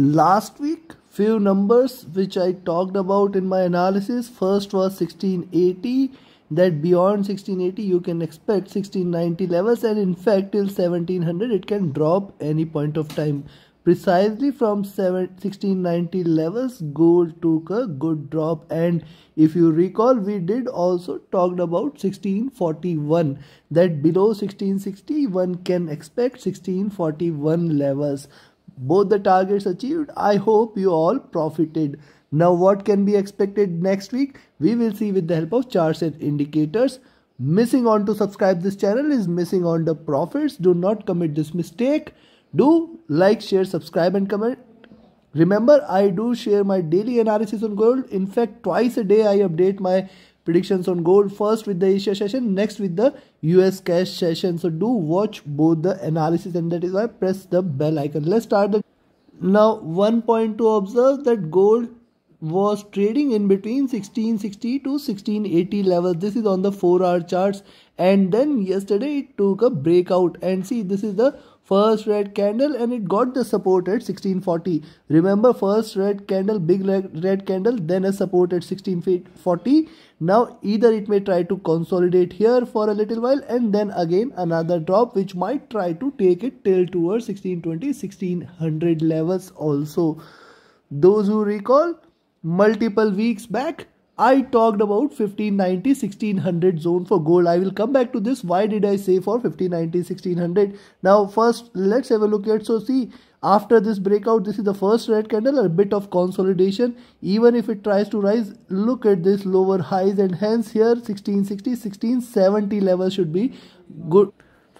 last week few numbers which I talked about in my analysis. First was 1680 that beyond 1680 you can expect 1690 levels and in fact till 1700 it can drop any point of time. Precisely from 1690 levels gold took a good drop. And if you recall we did also talked about 1641 that below 1660 one can expect 1641 levels both the targets achieved i hope you all profited. Now what can be expected next week? We will see with the help of charts and indicators. Missing on to subscribe this channel is missing on the profits. Do not commit this mistake. Do like, share, subscribe, and comment. Remember, I do share my daily analysis on gold. In fact, twice a day I update my predictions on gold. First with the Asia session, next with the US cash session. So do watch both the analysis, and that is why press the bell icon. Let's start the now one point to observe that gold was trading in between 1660 to 1680 levels this is on the 4 hour charts and then yesterday it took a breakout. And see this is the first red candle and it got the support at 1640 remember first red candle big red candle then a support at 1640 now either it may try to consolidate here for a little while and then again another drop which might try to take it till towards 1620 1600 levels also. Those who recall multiple weeks back I talked about 1590 1600 zone for gold. I will come back to this. Why did I say for 1590 1600? Now first let's have a look at so see after this breakout this is the first red candle a bit of consolidation even if it tries to rise look at this lower highs and hence here 1660 1670 level should be good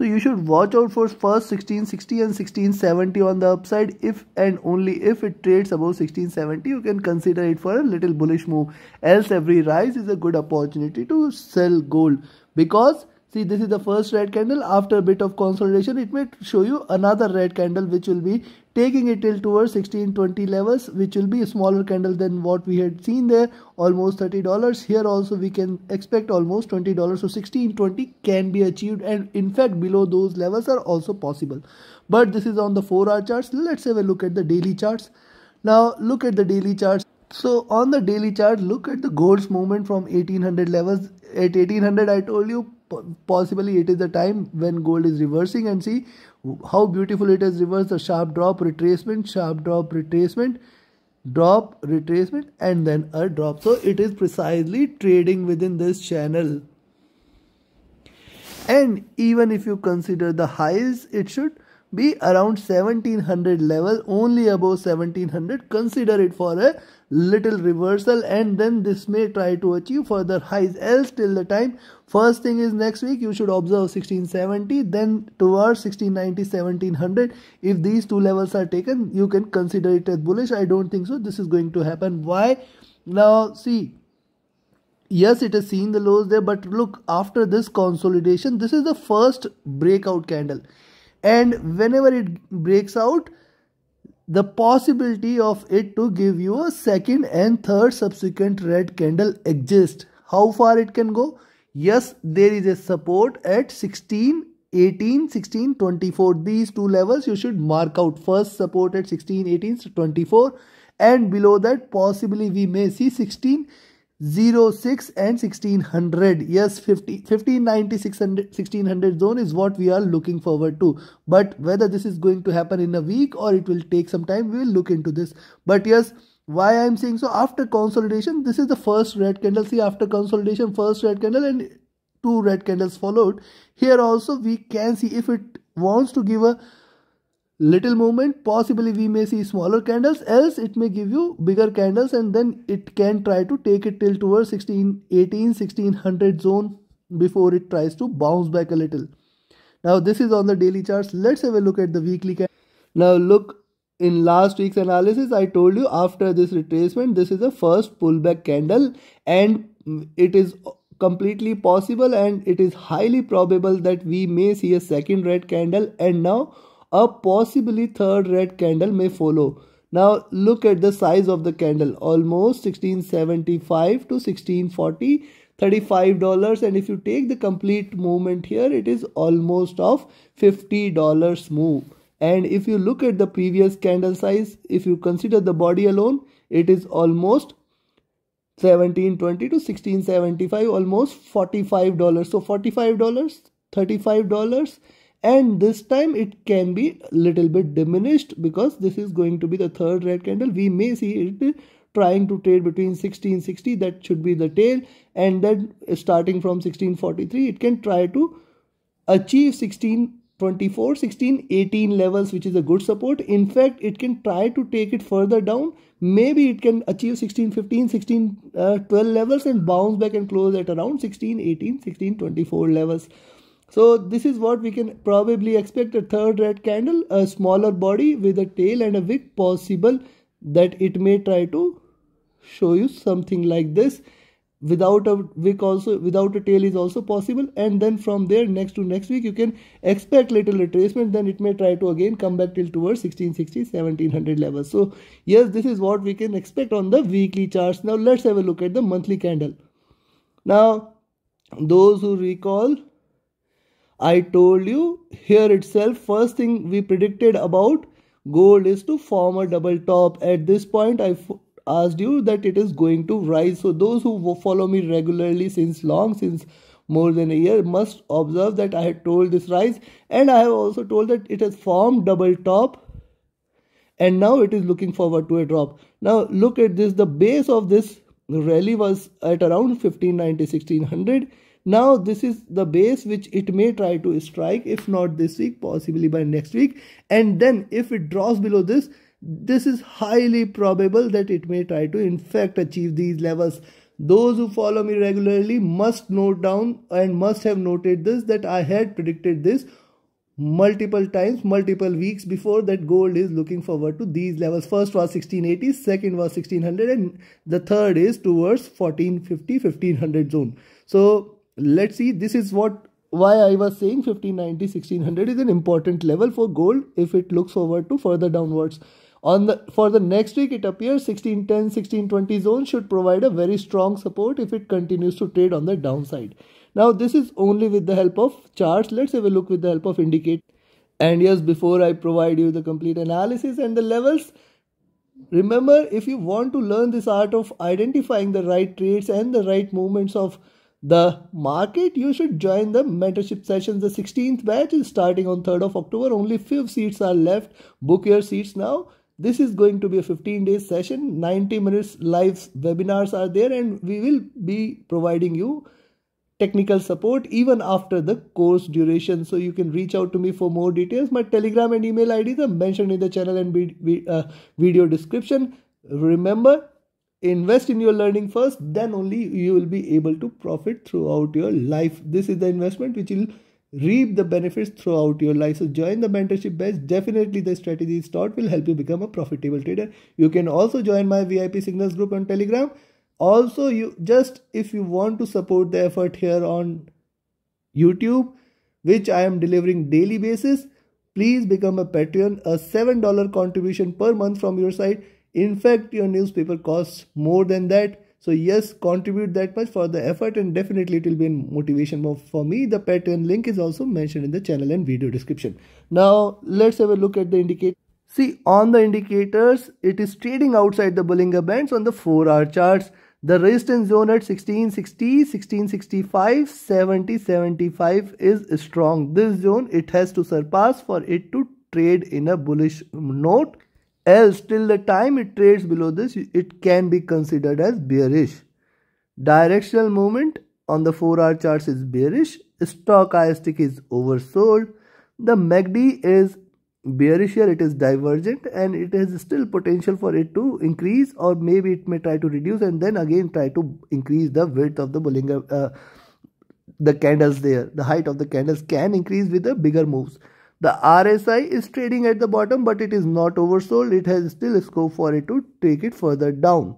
so you should watch out for first 1660 and 1670 on the upside if and only if it trades above 1670 you can consider it for a little bullish move. Else every rise is a good opportunity to sell gold because See, this is the first red candle. After a bit of consolidation, it may show you another red candle which will be taking it till towards 1620 levels, which will be a smaller candle than what we had seen there, almost $30. Here also we can expect almost $20. So 1620 can be achieved and in fact below those levels are also possible. But this is on the 4 hour charts. Let's have a look at the daily charts. Now look at the daily charts. So on the daily chart, look at the gold's movement from 1800 levels. At 1800, I told you possibly it is the time when gold is reversing and see how beautiful it has reversed the sharp drop retracement sharp drop retracement drop retracement and then a drop. So it is precisely trading within this channel. And even if you consider the highs it should be around 1700 level only above 1700 consider it for a little reversal and then this may try to achieve further highs. Else till the time first thing is next week you should observe 1670 then towards 1690 1700 if these two levels are taken you can consider it as bullish. I don't think so. This is going to happen. Why? Now see yes it has seen the lows there but look after this consolidation this is the first breakout candle and whenever it breaks out the possibility of it to give you a second and third subsequent red candle exists how far it can go? Yes there is a support at 16 18 16 24 these two levels you should mark out. First support at 16 18 24 and below that possibly we may see 16 06 and 1600 yes 50 1590 600 1600 zone is what we are looking forward to. But whether this is going to happen in a week or it will take some time we will look into this. But yes why i'm saying so after consolidation this is the first red candle. See after consolidation first red candle and two red candles followed. Here also we can see if it wants to give a little movement possibly we may see smaller candles else it may give you bigger candles and then it can try to take it till towards 16 18 1600 zone before it tries to bounce back a little. Now this is on the daily charts. Let's have a look at the weekly now look in last week's analysis i told you after this retracement this is the first pullback candle and it is completely possible and it is highly probable that we may see a second red candle. And now a possibly third red candle may follow. Now look at the size of the candle. Almost 1675 to 1640 $35 and if you take the complete movement here it is almost of $50 move. And if you look at the previous candle size if you consider the body alone it is almost 1720 to 1675 almost 45 dollars. So 45 dollars 35 dollars and this time it can be little bit diminished because this is going to be the third red candle. We may see it trying to trade between 1660 that should be the tail and then starting from 1643 it can try to achieve 1624 1618 levels which is a good support. In fact it can try to take it further down. Maybe it can achieve 1615 1612 uh, levels and bounce back and close at around 1618 1624 levels so this is what we can probably expect a third red candle, a smaller body with a tail and a wick possible that it may try to show you something like this. Without a wick also without a tail is also possible. And then from there next to next week you can expect little retracement. Then it may try to again come back till towards 1660 1700 levels so yes this is what we can expect on the weekly charts. Now let's have a look at the monthly candle. Now those who recall I told you here itself, first thing we predicted about gold is to form a double top. At this point, I asked you that it is going to rise. So those who follow me regularly since long, since more than a year, must observe that I had told this rise. And I have also told that it has formed double top. And now it is looking forward to a drop. Now look at this. The base of this rally was at around 1590, 1600 now this is the base which it may try to strike if not this week possibly by next week. And then if it draws below this this is highly probable that it may try to in fact achieve these levels. Those who follow me regularly must note down and must have noted this that I had predicted this multiple times multiple weeks before that gold is looking forward to these levels. First was 1680 second was 1600 and the third is towards 1450 1500 zone. So let's see this is what why I was saying 1590 1600 is an important level for gold if it looks forward to further downwards. On the for the next week it appears 1610 1620 zone should provide a very strong support if it continues to trade on the downside. Now this is only with the help of charts. Let's have a look with the help of indicate. And yes before i provide you the complete analysis and the levels remember if you want to learn this art of identifying the right trades and the right movements of the market you should join the mentorship sessions the 16th batch is starting on 3rd of october. Only few seats are left. Book your seats now. This is going to be a 15 days session. 90 minutes live webinars are there and we will be providing you technical support even after the course duration. So you can reach out to me for more details. My telegram and email ids are mentioned in the channel and uh, video description. Remember invest in your learning first then only you will be able to profit throughout your life. This is the investment which will reap the benefits throughout your life. So join the mentorship batch. Definitely the strategies taught will help you become a profitable trader. You can also join my vip signals group on telegram. Also you just if you want to support the effort here on youtube which i am delivering daily basis please become a patreon. A seven dollar contribution per month from your side in fact, your newspaper costs more than that. So yes, contribute that much for the effort and definitely it will be a motivation for me. The Patreon link is also mentioned in the channel and video description. Now let's have a look at the indicator. See on the indicators, it is trading outside the Bollinger Bands on the 4 hour charts. The resistance zone at 1660, 1665, 70, 75 is strong. This zone it has to surpass for it to trade in a bullish note else till the time it trades below this it can be considered as bearish. Directional movement on the 4 hour charts is bearish. Stochastic is oversold. The MACD is bearish here. It is divergent and it has still potential for it to increase or maybe it may try to reduce and then again try to increase the width of the Bollinger uh, the candles there. The height of the candles can increase with the bigger moves the RSI is trading at the bottom but it is not oversold. It has still scope for it to take it further down.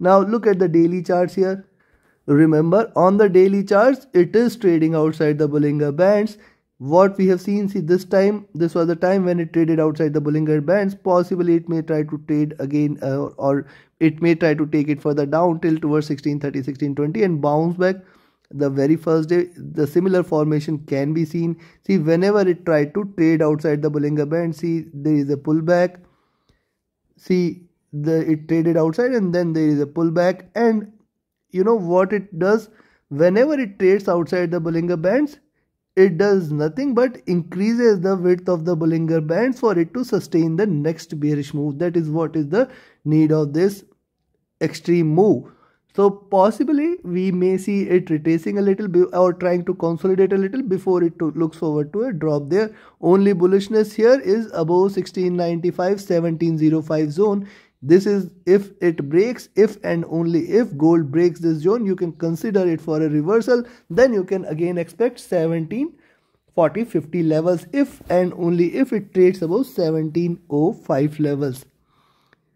Now look at the daily charts here. Remember on the daily charts it is trading outside the Bollinger Bands. What we have seen see this time this was the time when it traded outside the Bollinger Bands. Possibly it may try to trade again uh, or it may try to take it further down till towards 1630 1620 and bounce back the very first day the similar formation can be seen. See whenever it tried to trade outside the Bollinger Band see there is a pullback. See the it traded outside and then there is a pullback. And you know what it does? Whenever it trades outside the Bollinger Bands it does nothing but increases the width of the Bollinger Bands for it to sustain the next bearish move. That is what is the need of this extreme move so possibly we may see it retracing a little or trying to consolidate a little before it looks forward to a drop there. Only bullishness here is above 1695 1705 zone. This is if it breaks, if and only if gold breaks this zone, you can consider it for a reversal. Then you can again expect 17 40 50 levels if and only if it trades above 1705 levels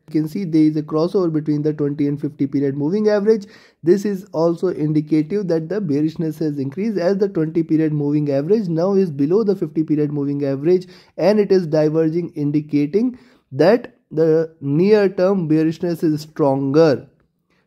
you can see there is a crossover between the 20 and 50 period moving average. This is also indicative that the bearishness has increased as the 20 period moving average now is below the 50 period moving average and it is diverging indicating that the near term bearishness is stronger.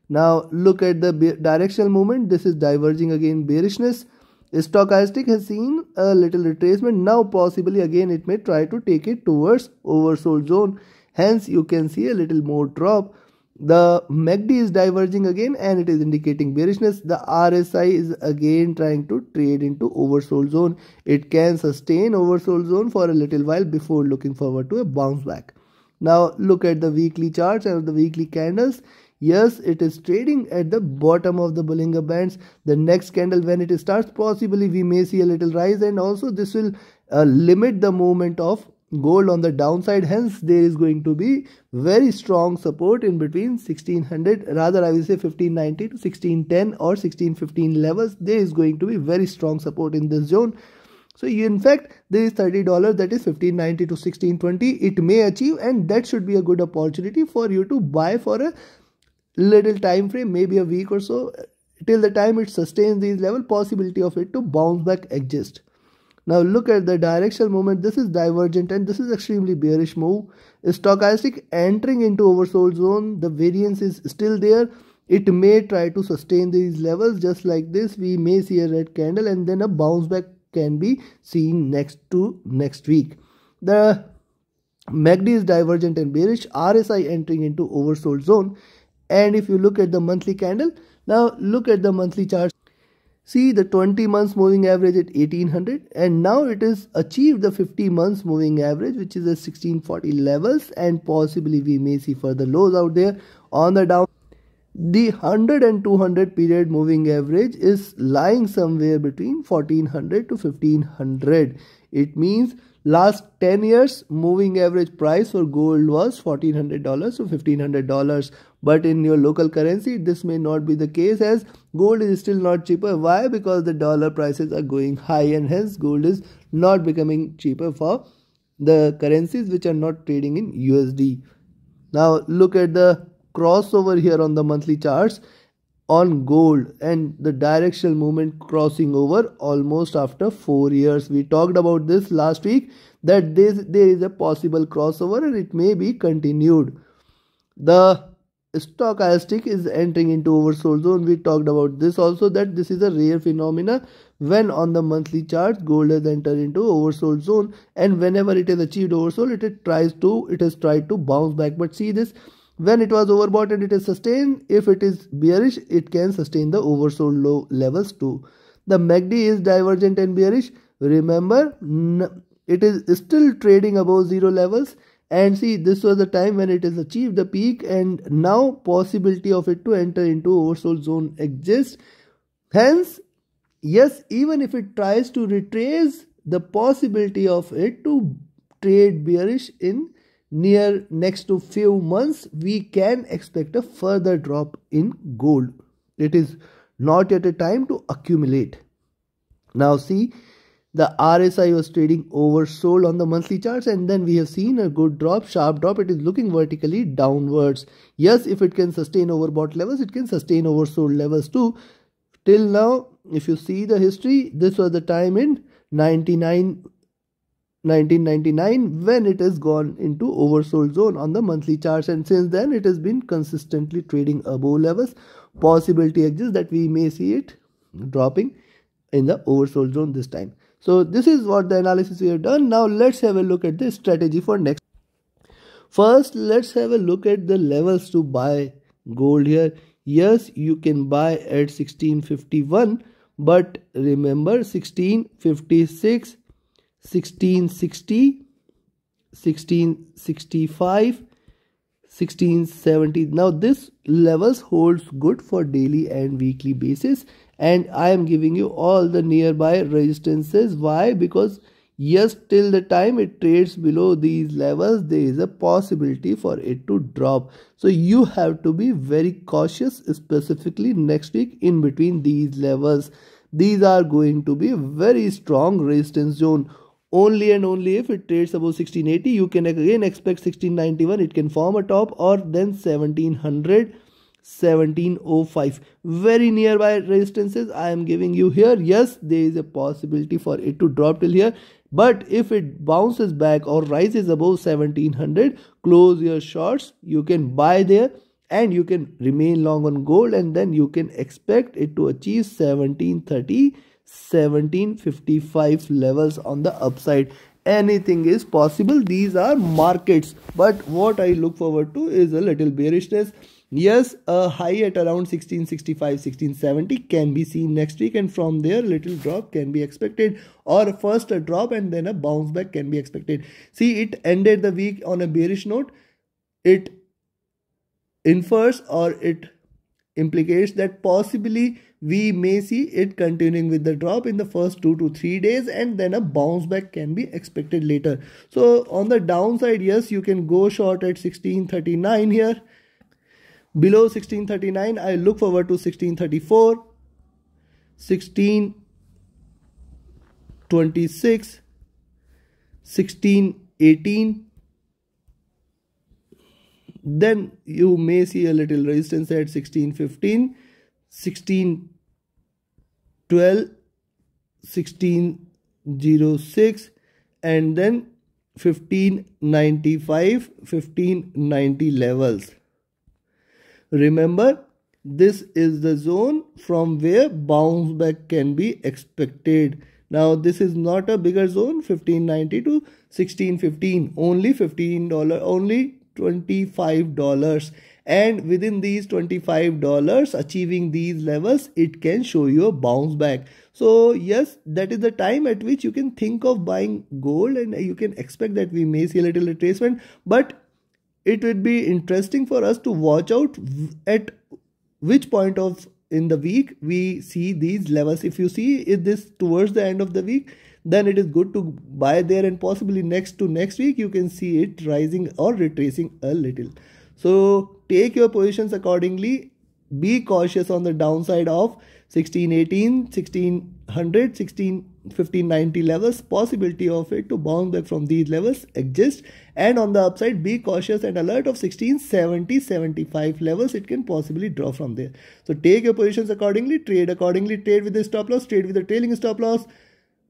Now look at the directional movement. This is diverging again bearishness. Stochastic has seen a little retracement. Now possibly again it may try to take it towards oversold zone Hence, you can see a little more drop. The MACD is diverging again and it is indicating bearishness. The RSI is again trying to trade into oversold zone. It can sustain oversold zone for a little while before looking forward to a bounce back. Now look at the weekly charts and the weekly candles. Yes, it is trading at the bottom of the Bollinger Bands. The next candle when it starts possibly we may see a little rise and also this will uh, limit the movement of gold on the downside. Hence there is going to be very strong support in between 1600 rather i will say 1590 to 1610 or 1615 levels there is going to be very strong support in this zone. So in fact there is 30 dollars that is 1590 to 1620 it may achieve and that should be a good opportunity for you to buy for a little time frame maybe a week or so. Till the time it sustains these level possibility of it to bounce back exists now look at the directional movement. This is divergent and this is extremely bearish move. Stochastic entering into oversold zone. The variance is still there. It may try to sustain these levels just like this. We may see a red candle and then a bounce back can be seen next to next week. The MACD is divergent and bearish. RSI entering into oversold zone. And if you look at the monthly candle, now look at the monthly chart. See the 20 months moving average at 1800 and now it is achieved the 50 months moving average which is at 1640 levels and possibly we may see further lows out there on the down. The 100 and 200 period moving average is lying somewhere between 1400 to 1500. It means last 10 years moving average price for gold was $1400 to $1500 but in your local currency this may not be the case as gold is still not cheaper. Why? Because the dollar prices are going high and hence gold is not becoming cheaper for the currencies which are not trading in USD now look at the crossover here on the monthly charts on gold and the directional movement crossing over almost after 4 years. We talked about this last week that this, there is a possible crossover and it may be continued. The stochastic is entering into oversold zone. We talked about this also that this is a rare phenomena when on the monthly chart gold has entered into oversold zone. And whenever it has achieved oversold it, it tries to it has tried to bounce back. But see this when it was overbought and it is sustained if it is bearish it can sustain the oversold low levels too. The MACD is divergent and bearish. Remember it is still trading above zero levels and see this was the time when it has achieved the peak and now possibility of it to enter into oversold zone exists. Hence yes even if it tries to retrace the possibility of it to trade bearish in near next to few months we can expect a further drop in gold. It is not yet a time to accumulate. Now see the RSI was trading oversold on the monthly charts and then we have seen a good drop sharp drop. It is looking vertically downwards. Yes if it can sustain overbought levels it can sustain oversold levels too. Till now if you see the history this was the time in 99 1999 when it has gone into oversold zone on the monthly charts. And since then it has been consistently trading above levels. Possibility exists that we may see it dropping in the oversold zone this time so this is what the analysis we have done. Now let's have a look at the strategy for next. First let's have a look at the levels to buy gold here. Yes you can buy at 1651 but remember 1656 1660 1665 1670 now this levels holds good for daily and weekly basis. And i am giving you all the nearby resistances. Why? Because yes till the time it trades below these levels there is a possibility for it to drop. So you have to be very cautious specifically next week in between these levels. These are going to be very strong resistance zone only and only if it trades above 1680 you can again expect 1691 it can form a top or then 1700 1705 very nearby resistances i am giving you here. Yes there is a possibility for it to drop till here. But if it bounces back or rises above 1700 close your shorts. You can buy there and you can remain long on gold and then you can expect it to achieve 1730 1755 levels on the upside. Anything is possible. These are markets. But what i look forward to is a little bearishness. Yes a high at around 1665 1670 can be seen next week and from there a little drop can be expected or first a drop and then a bounce back can be expected. See it ended the week on a bearish note. It infers or it implicates that possibly we may see it continuing with the drop in the first two to three days and then a bounce back can be expected later. So on the downside yes you can go short at 1639 here. Below 1639 i look forward to 1634 1626 1618 then you may see a little resistance at 1615 1612 1606 and then 1595 1590 levels. Remember this is the zone from where bounce back can be expected. Now this is not a bigger zone 1590 to 1615 only 15 dollar only $25 and within these $25 achieving these levels it can show you a bounce back. So yes that is the time at which you can think of buying gold and you can expect that we may see a little retracement. But it would be interesting for us to watch out at which point of in the week we see these levels. If you see is this towards the end of the week then it is good to buy there and possibly next to next week you can see it rising or retracing a little. So take your positions accordingly. Be cautious on the downside of 1618 1600 16 1590 levels. Possibility of it to bounce back from these levels exists and on the upside be cautious and alert of 1670 75 levels. It can possibly draw from there. So take your positions accordingly. Trade accordingly. Trade with the stop loss. Trade with the trailing stop loss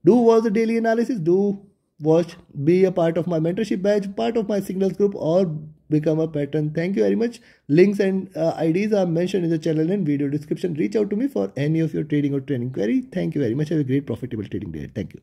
do watch the daily analysis. Do watch be a part of my mentorship batch part of my signals group or become a pattern thank you very much. Links and uh, ids are mentioned in the channel and video description. Reach out to me for any of your trading or training query. Thank you very much. Have a great profitable trading day thank you